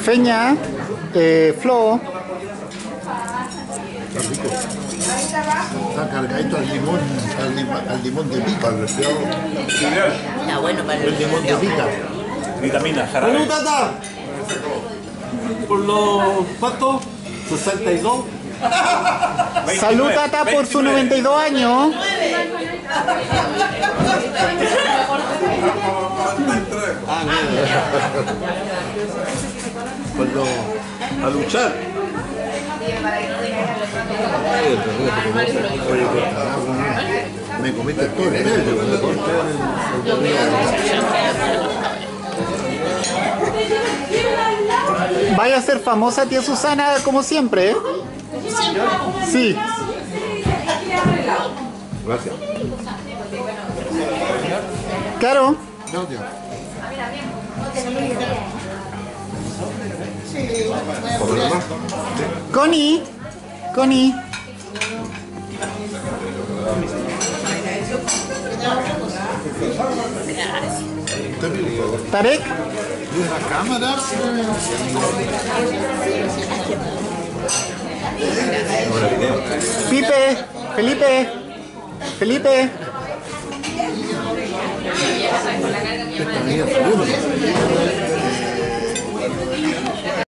Feña, eh, Flo, Está cargadito al limón, al, lim- al limón de pica. Está bueno para El limón de pica. Vitamina, jarabe. Salud, tata. Por los cuántos? 62. salud Tata por sus 92 años. Ah, mira. Cuando, a luchar. Me comiste todo el medio. Vaya a ser famosa tía Susana como siempre, ¿eh? Sí. Gracias. Claro. ¿Por lo? Connie. Connie. Tarek. ¿Y una cámara? Pipe. Felipe. Felipe.